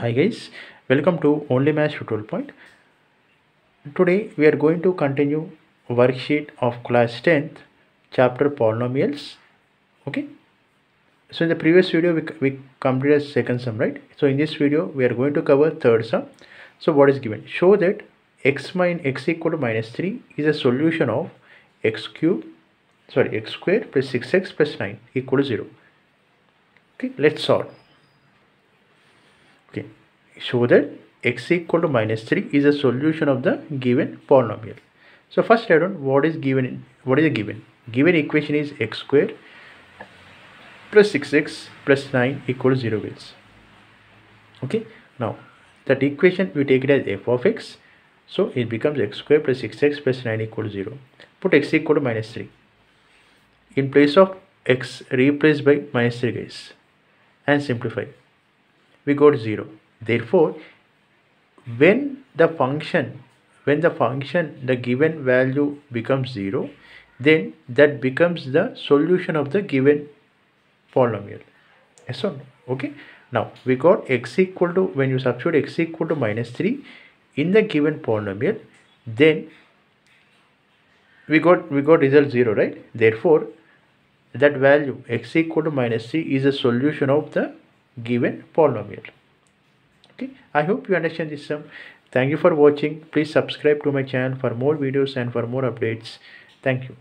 Hi guys, welcome to Only Math Tutorial Point. Today we are going to continue worksheet of class 10th chapter polynomials. Okay. So in the previous video we, we completed second sum right. So in this video we are going to cover third sum. So what is given? Show that x minus x equal to minus 3 is a solution of x cube sorry x square plus 6x plus 9 equal to 0. Okay, let's solve okay. Show that x equal to minus 3 is a solution of the given polynomial. So first write down what is given what is given? Given equation is x square plus 6x plus 9 equal to 0 is okay. Now that equation we take it as f of x. So it becomes x square plus 6x plus 9 equal to 0 put x equal to minus 3 in place of x replaced by minus 3 guys and simplify we got 0 therefore when the function when the function the given value becomes 0 then that becomes the solution of the given polynomial. Yes or no? Okay. Now we got x equal to when you substitute x equal to minus 3 in the given polynomial then we got we got result 0 right? Therefore that value x equal to minus 3 is a solution of the given polynomial. Okay? I hope you understand this sum thank you for watching. Please subscribe to my channel for more videos and for more updates. Thank you